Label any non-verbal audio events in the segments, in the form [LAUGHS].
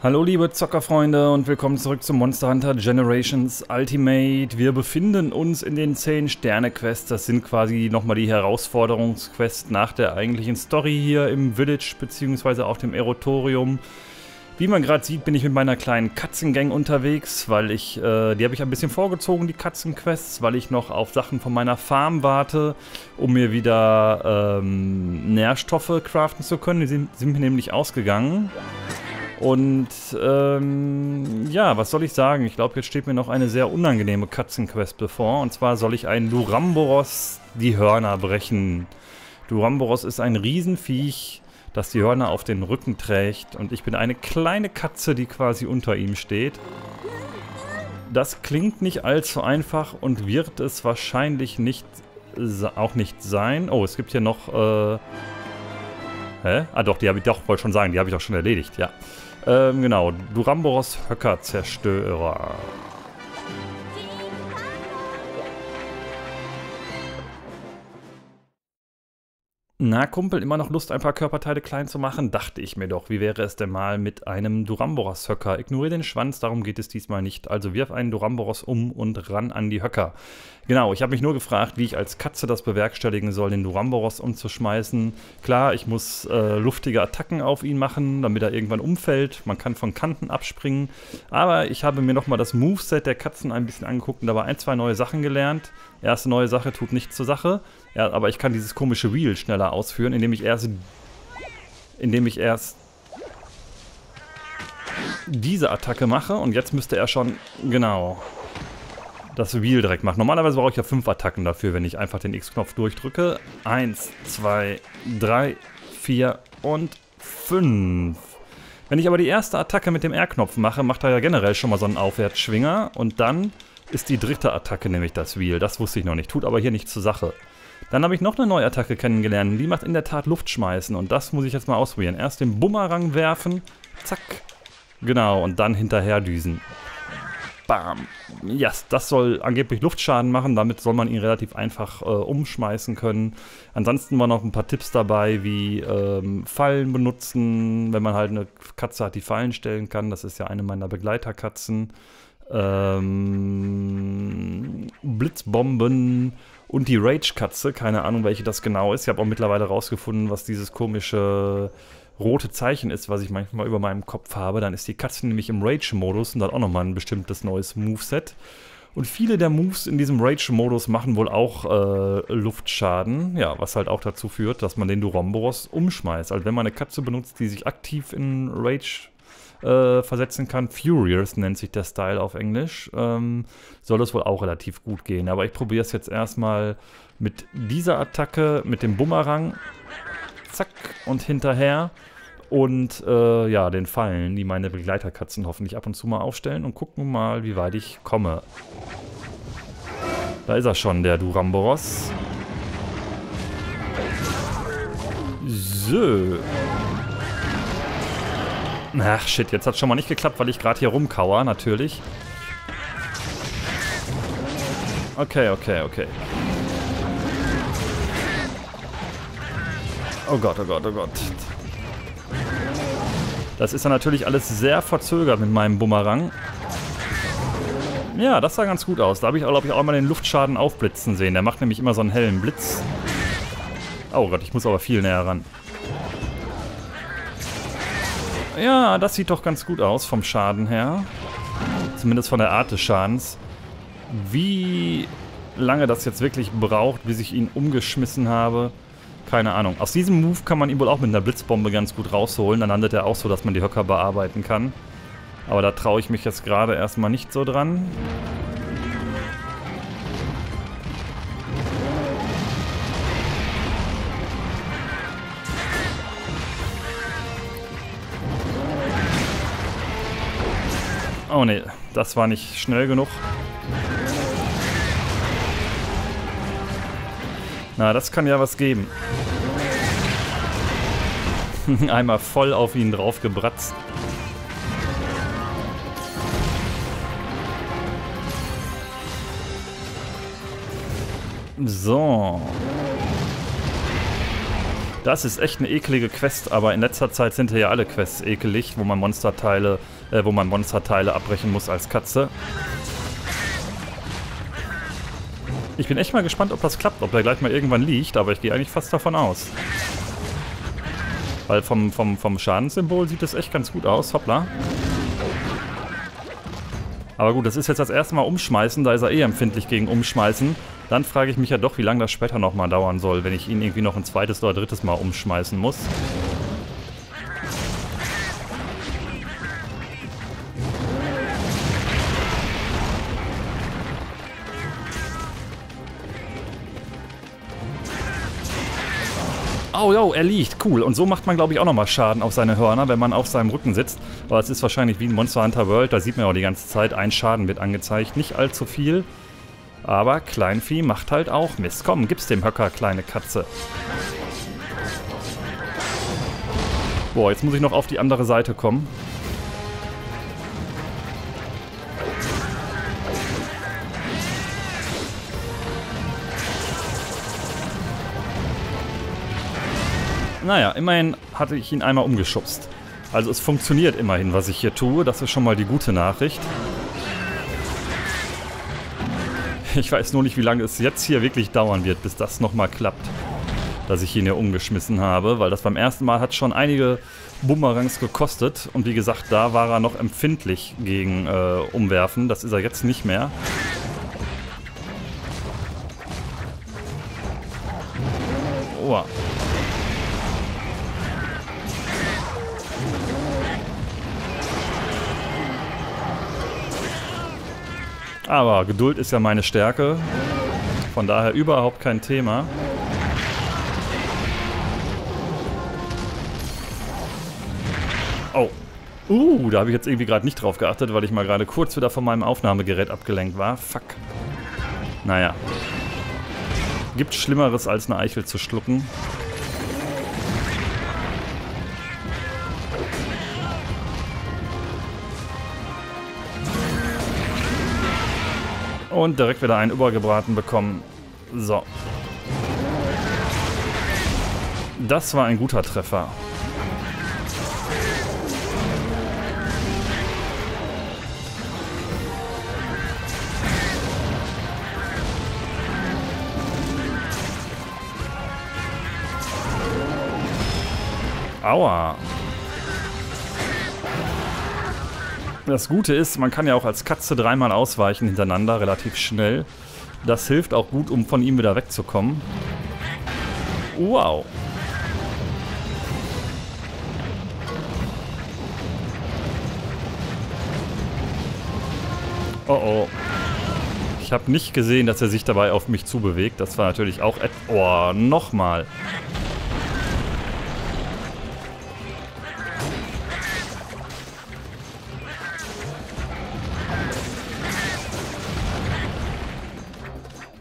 Hallo liebe Zockerfreunde und willkommen zurück zu Monster Hunter Generations Ultimate. Wir befinden uns in den 10 Sterne Quests. Das sind quasi nochmal die Herausforderungsquests nach der eigentlichen Story hier im Village bzw. auf dem Erotorium. Wie man gerade sieht, bin ich mit meiner kleinen Katzengang unterwegs, weil ich, äh, die habe ich ein bisschen vorgezogen, die Katzenquests, weil ich noch auf Sachen von meiner Farm warte, um mir wieder ähm, Nährstoffe craften zu können. Die sind, sind mir nämlich ausgegangen. Und ähm, ja, was soll ich sagen? Ich glaube, jetzt steht mir noch eine sehr unangenehme Katzenquest bevor. Und zwar soll ich einen Duramboros die Hörner brechen. Duramboros ist ein Riesenviech, das die Hörner auf den Rücken trägt. Und ich bin eine kleine Katze, die quasi unter ihm steht. Das klingt nicht allzu einfach und wird es wahrscheinlich nicht auch nicht sein. Oh, es gibt hier noch... Äh, hä? Ah doch, die habe ich doch, wollte schon sagen, die habe ich auch schon erledigt, ja. Ähm, genau, Duramboros Höcker-Zerstörer. Na, Kumpel, immer noch Lust, ein paar Körperteile klein zu machen? Dachte ich mir doch. Wie wäre es denn mal mit einem Duramboros-Höcker? Ignoriere den Schwanz, darum geht es diesmal nicht. Also wirf einen Duramboros um und ran an die Höcker. Genau, ich habe mich nur gefragt, wie ich als Katze das bewerkstelligen soll, den Duramboros umzuschmeißen. Klar, ich muss äh, luftige Attacken auf ihn machen, damit er irgendwann umfällt. Man kann von Kanten abspringen. Aber ich habe mir nochmal das Moveset der Katzen ein bisschen angeguckt und dabei ein, zwei neue Sachen gelernt. Erste neue Sache tut nichts zur Sache. Ja, aber ich kann dieses komische Wheel schneller ausführen, indem ich erst indem ich erst diese Attacke mache und jetzt müsste er schon, genau, das Wheel direkt machen. Normalerweise brauche ich ja fünf Attacken dafür, wenn ich einfach den X-Knopf durchdrücke. Eins, zwei, drei, vier und fünf. Wenn ich aber die erste Attacke mit dem R-Knopf mache, macht er ja generell schon mal so einen Aufwärtsschwinger und dann ist die dritte Attacke nämlich das Wheel. Das wusste ich noch nicht, tut aber hier nichts zur Sache. Dann habe ich noch eine neue Attacke kennengelernt. Die macht in der Tat Luftschmeißen. Und das muss ich jetzt mal ausprobieren. Erst den Bumerang werfen. Zack. Genau. Und dann hinterher düsen. Bam. Ja, yes, das soll angeblich Luftschaden machen. Damit soll man ihn relativ einfach äh, umschmeißen können. Ansonsten waren noch ein paar Tipps dabei, wie ähm, Fallen benutzen, wenn man halt eine Katze hat, die Fallen stellen kann. Das ist ja eine meiner Begleiterkatzen. Ähm, Blitzbomben und die Rage-Katze, keine Ahnung, welche das genau ist. Ich habe auch mittlerweile rausgefunden, was dieses komische rote Zeichen ist, was ich manchmal über meinem Kopf habe. Dann ist die Katze nämlich im Rage-Modus und hat auch nochmal ein bestimmtes neues Moveset. Und viele der Moves in diesem Rage-Modus machen wohl auch äh, Luftschaden, ja, was halt auch dazu führt, dass man den Duromboros umschmeißt. Also wenn man eine Katze benutzt, die sich aktiv in Rage äh, versetzen kann. Furious nennt sich der Style auf Englisch. Ähm, soll es wohl auch relativ gut gehen. Aber ich probiere es jetzt erstmal mit dieser Attacke, mit dem Bumerang. Zack und hinterher. Und äh, ja, den Fallen, die meine Begleiterkatzen hoffentlich ab und zu mal aufstellen. Und gucken mal, wie weit ich komme. Da ist er schon, der Duramboros. So. Ach shit, jetzt hat es schon mal nicht geklappt, weil ich gerade hier rumkauer, natürlich. Okay, okay, okay. Oh Gott, oh Gott, oh Gott. Das ist ja natürlich alles sehr verzögert mit meinem Bumerang. Ja, das sah ganz gut aus. Da habe ich, glaube ich, auch mal den Luftschaden aufblitzen sehen. Der macht nämlich immer so einen hellen Blitz. Oh Gott, ich muss aber viel näher ran. Ja, das sieht doch ganz gut aus vom Schaden her. Zumindest von der Art des Schadens. Wie lange das jetzt wirklich braucht, bis ich ihn umgeschmissen habe, keine Ahnung. Aus diesem Move kann man ihn wohl auch mit einer Blitzbombe ganz gut rausholen. Dann landet er auch so, dass man die Höcker bearbeiten kann. Aber da traue ich mich jetzt gerade erstmal nicht so dran. Oh ne, das war nicht schnell genug. Na, das kann ja was geben. [LAUGHS] Einmal voll auf ihn drauf gebratzt. So. Das ist echt eine eklige Quest, aber in letzter Zeit sind ja alle Quests ekelig, wo man Monsterteile, äh, wo man Monsterteile abbrechen muss als Katze. Ich bin echt mal gespannt, ob das klappt, ob der gleich mal irgendwann liegt, aber ich gehe eigentlich fast davon aus. Weil vom, vom, vom Schadenssymbol sieht es echt ganz gut aus. Hoppla. Aber gut, das ist jetzt das erste Mal umschmeißen, da ist er eh empfindlich gegen umschmeißen. Dann frage ich mich ja doch, wie lange das später nochmal dauern soll, wenn ich ihn irgendwie noch ein zweites oder drittes Mal umschmeißen muss. Oh, oh, er liegt. Cool. Und so macht man, glaube ich, auch nochmal Schaden auf seine Hörner, wenn man auf seinem Rücken sitzt. Aber es ist wahrscheinlich wie in Monster Hunter World. Da sieht man ja auch die ganze Zeit, ein Schaden wird angezeigt. Nicht allzu viel. Aber Kleinvieh macht halt auch Mist. Komm, gib's dem Höcker, kleine Katze. Boah, jetzt muss ich noch auf die andere Seite kommen. Naja, immerhin hatte ich ihn einmal umgeschubst. Also es funktioniert immerhin, was ich hier tue. Das ist schon mal die gute Nachricht. Ich weiß nur nicht, wie lange es jetzt hier wirklich dauern wird, bis das nochmal klappt. Dass ich ihn hier umgeschmissen habe, weil das beim ersten Mal hat schon einige Bumerangs gekostet. Und wie gesagt, da war er noch empfindlich gegen äh, Umwerfen. Das ist er jetzt nicht mehr. Oh. Aber Geduld ist ja meine Stärke. Von daher überhaupt kein Thema. Oh. Uh, da habe ich jetzt irgendwie gerade nicht drauf geachtet, weil ich mal gerade kurz wieder von meinem Aufnahmegerät abgelenkt war. Fuck. Naja. Gibt Schlimmeres als eine Eichel zu schlucken. Und direkt wieder einen übergebraten bekommen. So. Das war ein guter Treffer. Aua. Das Gute ist, man kann ja auch als Katze dreimal ausweichen hintereinander, relativ schnell. Das hilft auch gut, um von ihm wieder wegzukommen. Wow. Oh oh. Ich habe nicht gesehen, dass er sich dabei auf mich zubewegt. Das war natürlich auch... Oh, nochmal.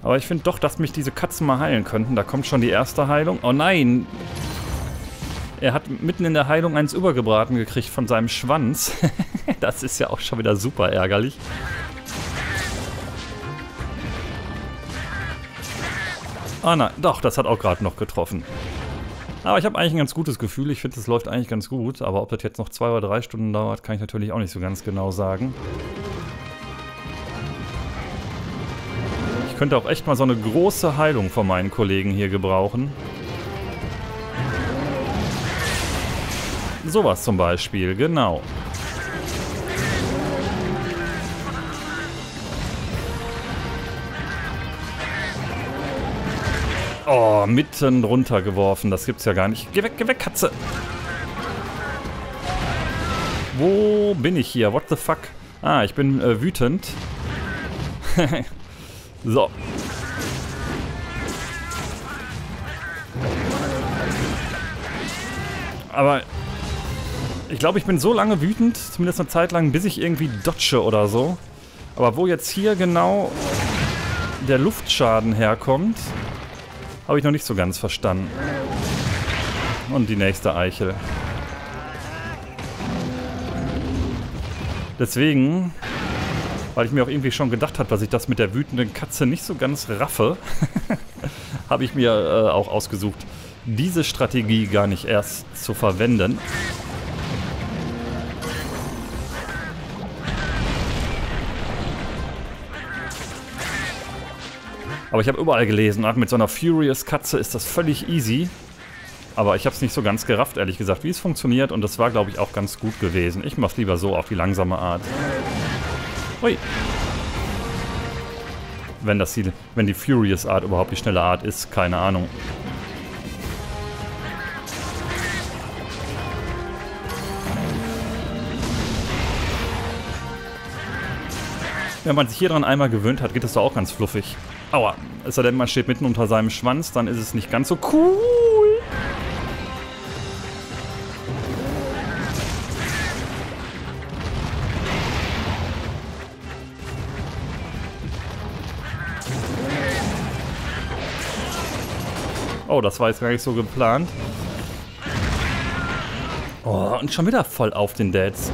Aber ich finde doch, dass mich diese Katzen mal heilen könnten. Da kommt schon die erste Heilung. Oh nein! Er hat mitten in der Heilung eins übergebraten gekriegt von seinem Schwanz. [LAUGHS] das ist ja auch schon wieder super ärgerlich. Ah nein, doch, das hat auch gerade noch getroffen. Aber ich habe eigentlich ein ganz gutes Gefühl. Ich finde, es läuft eigentlich ganz gut. Aber ob das jetzt noch zwei oder drei Stunden dauert, kann ich natürlich auch nicht so ganz genau sagen. Könnte auch echt mal so eine große Heilung von meinen Kollegen hier gebrauchen. Sowas zum Beispiel, genau. Oh, mitten drunter geworfen. Das gibt's ja gar nicht. Geh weg, geh weg, Katze. Wo bin ich hier? What the fuck? Ah, ich bin äh, wütend. [LAUGHS] So. Aber ich glaube, ich bin so lange wütend, zumindest eine Zeit lang, bis ich irgendwie dodge oder so. Aber wo jetzt hier genau der Luftschaden herkommt, habe ich noch nicht so ganz verstanden. Und die nächste Eichel. Deswegen weil ich mir auch irgendwie schon gedacht habe, dass ich das mit der wütenden Katze nicht so ganz raffe, [LAUGHS] habe ich mir äh, auch ausgesucht, diese Strategie gar nicht erst zu verwenden. Aber ich habe überall gelesen, mit so einer Furious-Katze ist das völlig easy. Aber ich habe es nicht so ganz gerafft, ehrlich gesagt, wie es funktioniert. Und das war, glaube ich, auch ganz gut gewesen. Ich mache es lieber so, auf die langsame Art. Ui. Wenn, das die, wenn die Furious Art überhaupt die schnelle Art ist, keine Ahnung. Wenn man sich hier dran einmal gewöhnt hat, geht es doch auch ganz fluffig. Aua. Es sei denn, man steht mitten unter seinem Schwanz, dann ist es nicht ganz so cool. Oh, das war jetzt gar nicht so geplant. Oh, und schon wieder voll auf den Dads.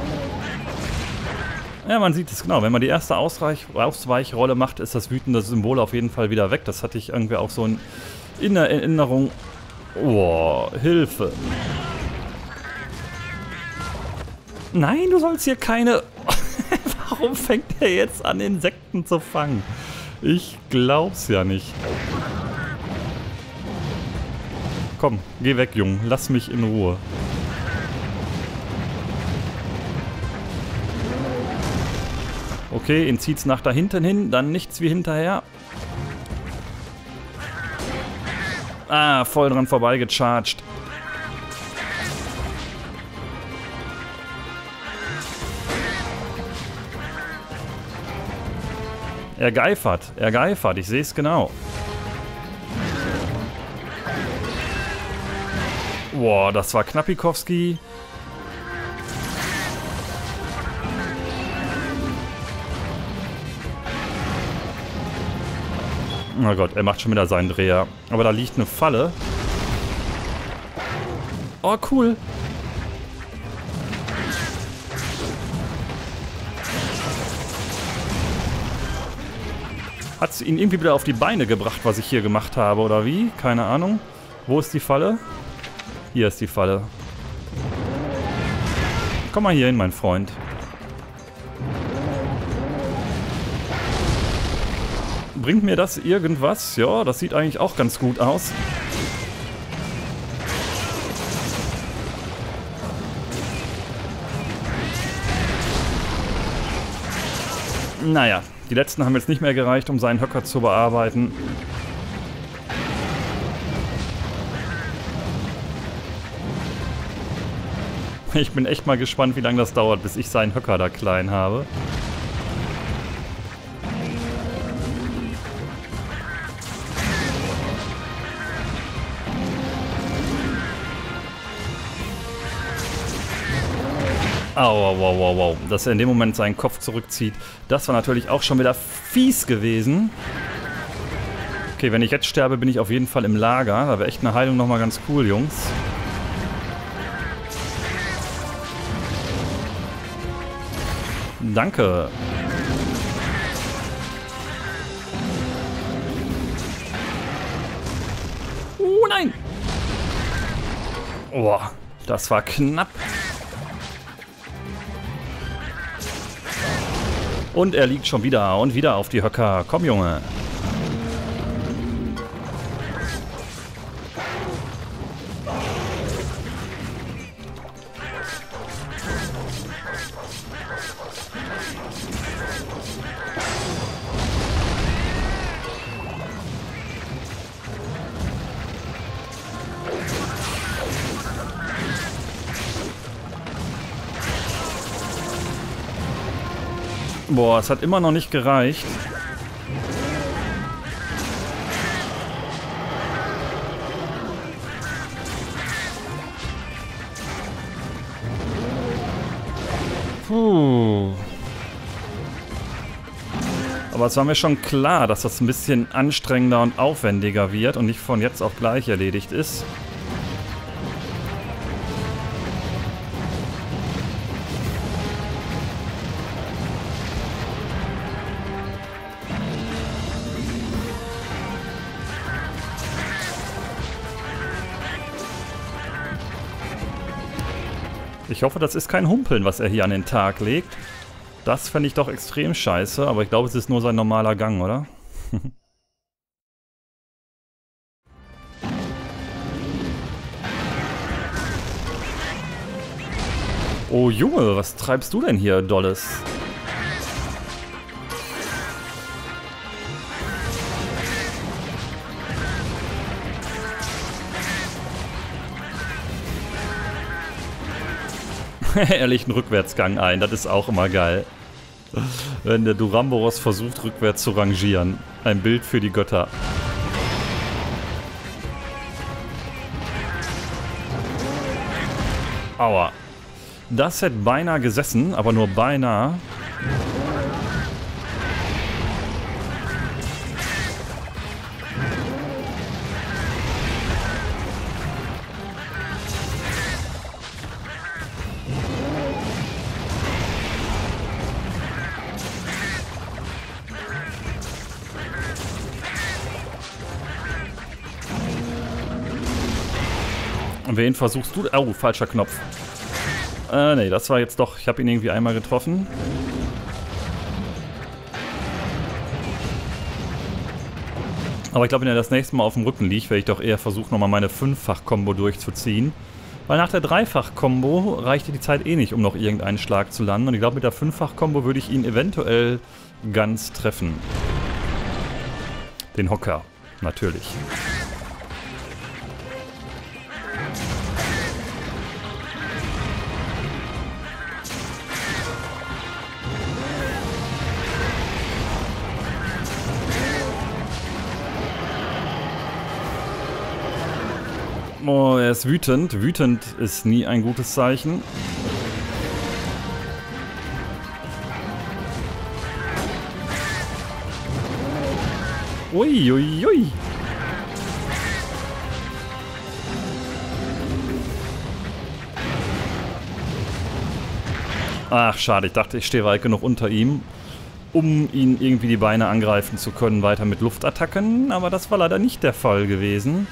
Ja, man sieht es genau. Wenn man die erste Ausreich Ausweichrolle macht, ist das wütende Symbol auf jeden Fall wieder weg. Das hatte ich irgendwie auch so in der Erinnerung. Oh, Hilfe. Nein, du sollst hier keine... [LAUGHS] Warum fängt er jetzt an, Insekten zu fangen? Ich glaub's ja nicht. Komm, geh weg, Junge. Lass mich in Ruhe. Okay, ihn zieht's nach da hinten hin, dann nichts wie hinterher. Ah, voll dran vorbeigecharged. Er geifert, er geifert, ich sehe es genau. Boah, das war Knappikowski. Oh Gott, er macht schon wieder seinen Dreher. Aber da liegt eine Falle. Oh, cool. Hat sie ihn irgendwie wieder auf die Beine gebracht, was ich hier gemacht habe, oder wie? Keine Ahnung. Wo ist die Falle? Hier ist die Falle. Komm mal hier hin, mein Freund. Bringt mir das irgendwas? Ja, das sieht eigentlich auch ganz gut aus. Naja, die letzten haben jetzt nicht mehr gereicht, um seinen Höcker zu bearbeiten. [LAUGHS] Ich bin echt mal gespannt, wie lange das dauert, bis ich seinen Höcker da klein habe. Au, wow, wow, wow. Dass er in dem Moment seinen Kopf zurückzieht. Das war natürlich auch schon wieder fies gewesen. Okay, wenn ich jetzt sterbe, bin ich auf jeden Fall im Lager. Da wäre echt eine Heilung nochmal ganz cool, Jungs. Danke. Oh nein! Oh, das war knapp. Und er liegt schon wieder und wieder auf die Höcker. Komm, Junge. Boah, es hat immer noch nicht gereicht. Puh. Aber es war mir schon klar, dass das ein bisschen anstrengender und aufwendiger wird und nicht von jetzt auf gleich erledigt ist. Ich hoffe, das ist kein Humpeln, was er hier an den Tag legt. Das fände ich doch extrem scheiße, aber ich glaube, es ist nur sein normaler Gang, oder? [LAUGHS] oh Junge, was treibst du denn hier, Dolles? [LAUGHS] einen Rückwärtsgang ein, das ist auch immer geil. Wenn der Duramboros versucht, rückwärts zu rangieren. Ein Bild für die Götter. Aua. Das hätte beinahe gesessen, aber nur beinahe. Wen versuchst du? Oh, falscher Knopf. Äh, nee, das war jetzt doch... Ich habe ihn irgendwie einmal getroffen. Aber ich glaube, wenn er das nächste Mal auf dem Rücken liegt, werde ich doch eher versuchen, nochmal meine Fünffach-Kombo durchzuziehen. Weil nach der Dreifach-Kombo reichte die Zeit eh nicht, um noch irgendeinen Schlag zu landen. Und ich glaube, mit der Fünffach-Kombo würde ich ihn eventuell ganz treffen. Den Hocker, natürlich. Oh, er ist wütend. Wütend ist nie ein gutes Zeichen. Ui, ui, ui. Ach, schade. Ich dachte, ich stehe weit genug unter ihm, um ihn irgendwie die Beine angreifen zu können, weiter mit Luftattacken. Aber das war leider nicht der Fall gewesen.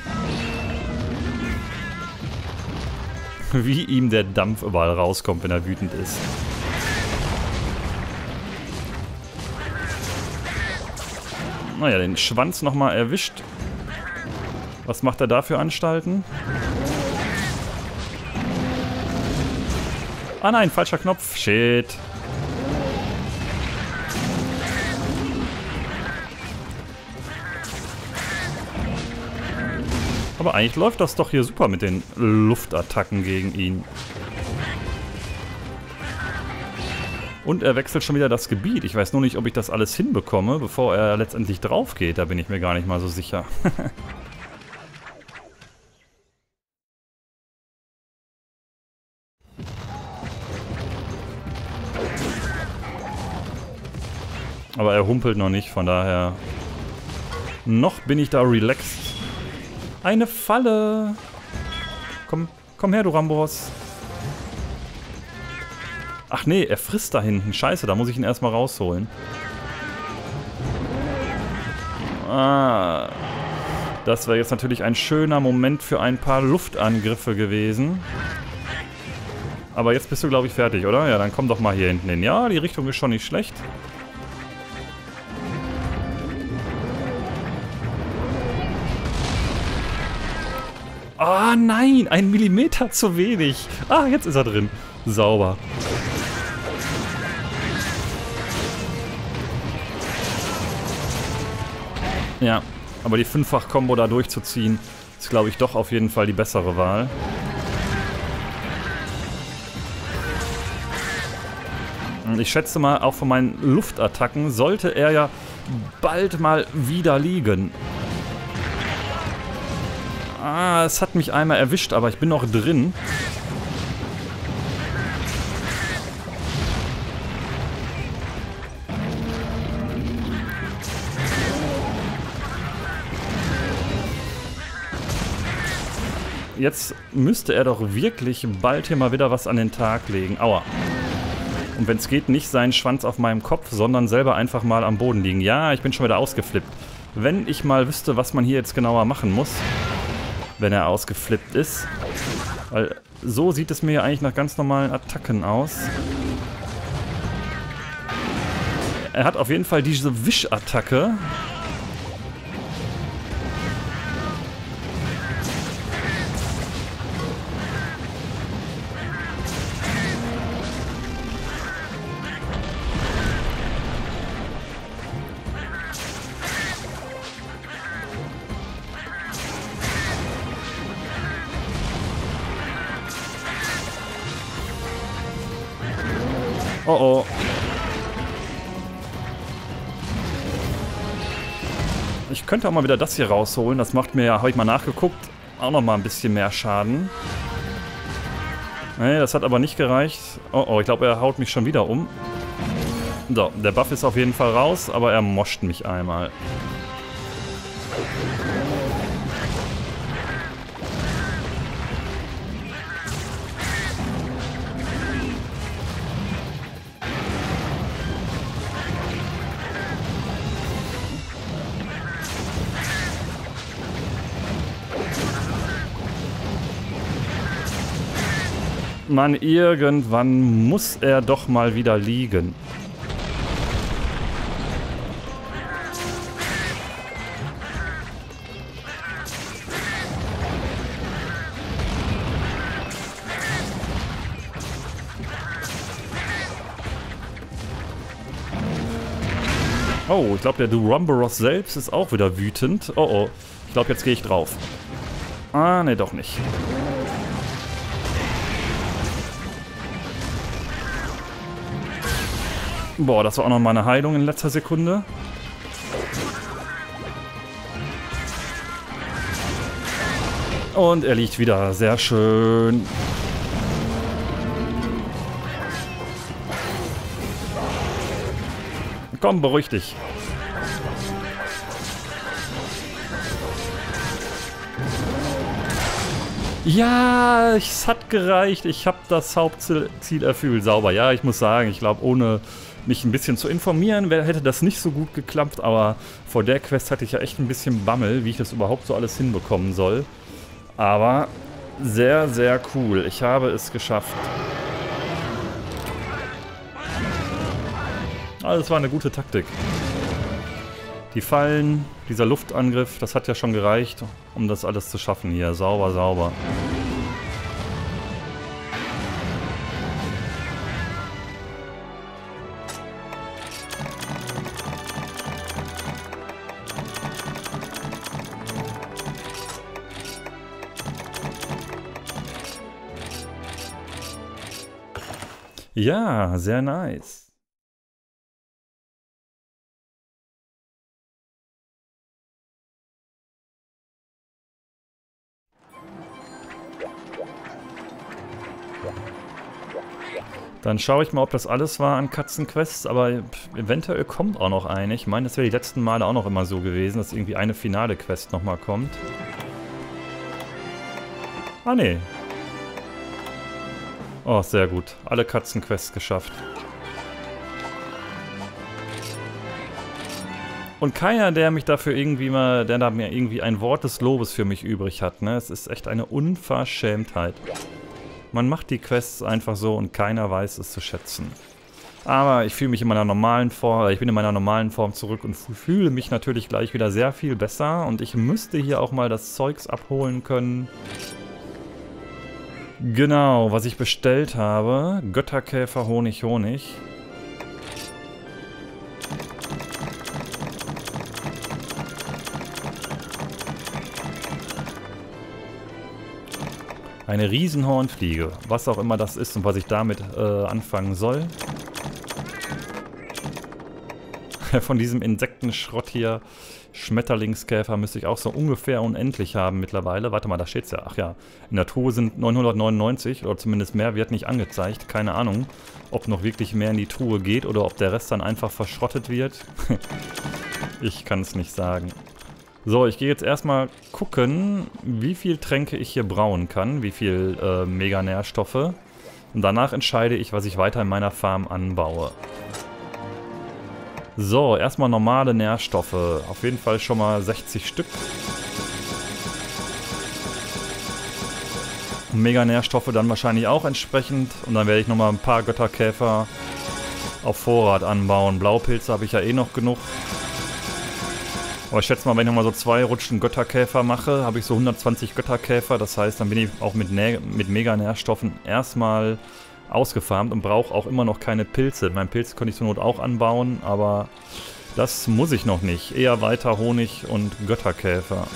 [LAUGHS] wie ihm der Dampf überall rauskommt, wenn er wütend ist. Naja, den Schwanz nochmal erwischt. Was macht er da für Anstalten? Ah nein, falscher Knopf. Shit. Aber eigentlich läuft das doch hier super mit den Luftattacken gegen ihn. Und er wechselt schon wieder das Gebiet. Ich weiß nur nicht, ob ich das alles hinbekomme, bevor er letztendlich drauf geht. Da bin ich mir gar nicht mal so sicher. [LAUGHS] Aber er humpelt noch nicht, von daher... Noch bin ich da relaxed. Eine Falle. Komm, komm her, du Ramboros. Ach nee, er frisst da hinten. Scheiße, da muss ich ihn erstmal rausholen. Ah. Das wäre jetzt natürlich ein schöner Moment für ein paar Luftangriffe gewesen. Aber jetzt bist du, glaube ich, fertig, oder? Ja, dann komm doch mal hier hinten hin. Ja, die Richtung ist schon nicht schlecht. Ah, nein, ein Millimeter zu wenig. Ah, jetzt ist er drin. Sauber. Ja, aber die Fünffach-Kombo da durchzuziehen, ist, glaube ich, doch auf jeden Fall die bessere Wahl. Ich schätze mal, auch von meinen Luftattacken sollte er ja bald mal wieder liegen. Ah, es hat mich einmal erwischt, aber ich bin noch drin. Jetzt müsste er doch wirklich bald hier mal wieder was an den Tag legen. Aua. Und wenn es geht, nicht seinen Schwanz auf meinem Kopf, sondern selber einfach mal am Boden liegen. Ja, ich bin schon wieder ausgeflippt. Wenn ich mal wüsste, was man hier jetzt genauer machen muss wenn er ausgeflippt ist. Weil so sieht es mir eigentlich nach ganz normalen Attacken aus. Er hat auf jeden Fall diese Wischattacke. Oh oh. Ich könnte auch mal wieder das hier rausholen. Das macht mir habe ich mal nachgeguckt, auch noch mal ein bisschen mehr Schaden. Nee, das hat aber nicht gereicht. Oh oh, ich glaube, er haut mich schon wieder um. So, der Buff ist auf jeden Fall raus, aber er moscht mich einmal. Mann, irgendwann muss er doch mal wieder liegen. Oh, ich glaube, der Durumberos selbst ist auch wieder wütend. Oh, oh. Ich glaube, jetzt gehe ich drauf. Ah, ne, doch nicht. Boah, das war auch noch mal eine Heilung in letzter Sekunde. Und er liegt wieder. Sehr schön. Komm, beruhig dich. Ja, es hat gereicht. Ich habe das Hauptziel erfüllt. Sauber. Ja, ich muss sagen, ich glaube, ohne mich ein bisschen zu informieren, hätte das nicht so gut geklappt, aber vor der Quest hatte ich ja echt ein bisschen Bammel, wie ich das überhaupt so alles hinbekommen soll. Aber sehr, sehr cool. Ich habe es geschafft. Also es war eine gute Taktik. Die Fallen, dieser Luftangriff, das hat ja schon gereicht, um das alles zu schaffen hier. Sauber, sauber. Ja, sehr nice. Dann schaue ich mal, ob das alles war an Katzenquests, aber eventuell kommt auch noch eine. Ich meine, das wäre die letzten Male auch noch immer so gewesen, dass irgendwie eine finale Quest nochmal kommt. Ah, nee. Oh, sehr gut. Alle Katzenquests geschafft. Und keiner, der mich dafür irgendwie mal, der da mir irgendwie ein Wort des Lobes für mich übrig hat, ne? Es ist echt eine Unverschämtheit. Man macht die Quests einfach so und keiner weiß es zu schätzen. Aber ich fühle mich in meiner normalen Form, ich bin in meiner normalen Form zurück und fühle mich natürlich gleich wieder sehr viel besser. Und ich müsste hier auch mal das Zeugs abholen können. Genau, was ich bestellt habe. Götterkäfer Honig Honig. Eine Riesenhornfliege. Was auch immer das ist und was ich damit äh, anfangen soll. [LAUGHS] Von diesem Insektenschrott hier Schmetterlingskäfer müsste ich auch so ungefähr unendlich haben mittlerweile. Warte mal, da steht's ja. Ach ja, in der Truhe sind 999 oder zumindest mehr, wird nicht angezeigt. Keine Ahnung, ob noch wirklich mehr in die Truhe geht oder ob der Rest dann einfach verschrottet wird. [LAUGHS] ich kann es nicht sagen. So, ich gehe jetzt erstmal gucken, wie viel Tränke ich hier brauen kann, wie viel äh, Mega-Nährstoffe. Und danach entscheide ich, was ich weiter in meiner Farm anbaue. So, erstmal normale Nährstoffe. Auf jeden Fall schon mal 60 Stück. Mega-Nährstoffe dann wahrscheinlich auch entsprechend. Und dann werde ich nochmal ein paar Götterkäfer auf Vorrat anbauen. Blaupilze habe ich ja eh noch genug. Aber ich schätze mal, wenn ich nochmal so zwei Rutschen Götterkäfer mache, habe ich so 120 Götterkäfer. Das heißt, dann bin ich auch mit, mit Mega-Nährstoffen erstmal ausgefarmt und brauche auch immer noch keine Pilze. Mein Pilz könnte ich zur Not auch anbauen, aber das muss ich noch nicht. Eher weiter Honig und Götterkäfer.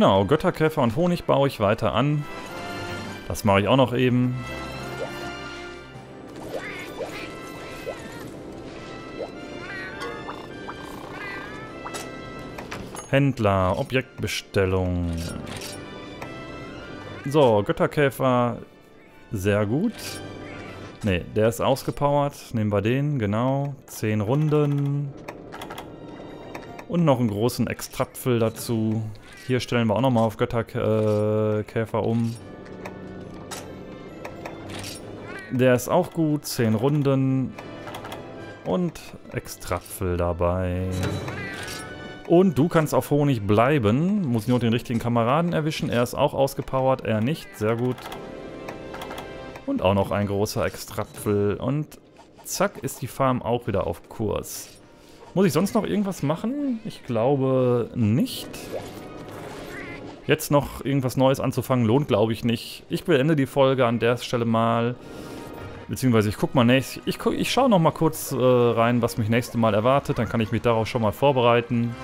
Genau, Götterkäfer und Honig baue ich weiter an. Das mache ich auch noch eben. Händler, Objektbestellung. So, Götterkäfer. Sehr gut. Ne, der ist ausgepowert. Nehmen wir den, genau. Zehn Runden. Und noch einen großen Extrapfel dazu. Hier stellen wir auch nochmal auf Götterkäfer äh, um. Der ist auch gut. 10 Runden. Und Extrapfel dabei. Und du kannst auf Honig bleiben. Muss nur den richtigen Kameraden erwischen. Er ist auch ausgepowert, er nicht. Sehr gut. Und auch noch ein großer Extrapfel. Und zack ist die Farm auch wieder auf Kurs. Muss ich sonst noch irgendwas machen? Ich glaube nicht. Jetzt noch irgendwas Neues anzufangen, lohnt glaube ich nicht. Ich beende die Folge an der Stelle mal. Beziehungsweise ich guck mal nächst, ich, guck, ich schaue noch mal kurz äh, rein, was mich nächste Mal erwartet. Dann kann ich mich darauf schon mal vorbereiten.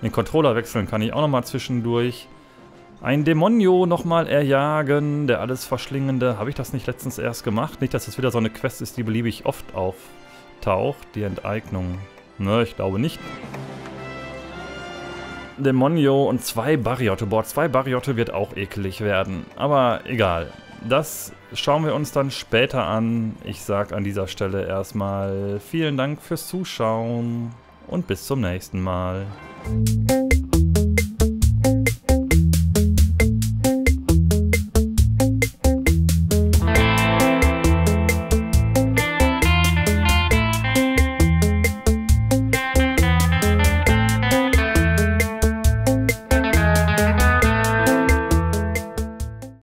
Den Controller wechseln kann ich auch noch mal zwischendurch. Ein Dämonio nochmal erjagen, der alles Verschlingende. Habe ich das nicht letztens erst gemacht? Nicht, dass das wieder so eine Quest ist, die beliebig oft auftaucht. Die Enteignung. Ne, ich glaube nicht. Dämonio und zwei Bariotte. Boah, zwei Bariotte wird auch eklig werden. Aber egal. Das schauen wir uns dann später an. Ich sage an dieser Stelle erstmal vielen Dank fürs Zuschauen und bis zum nächsten Mal.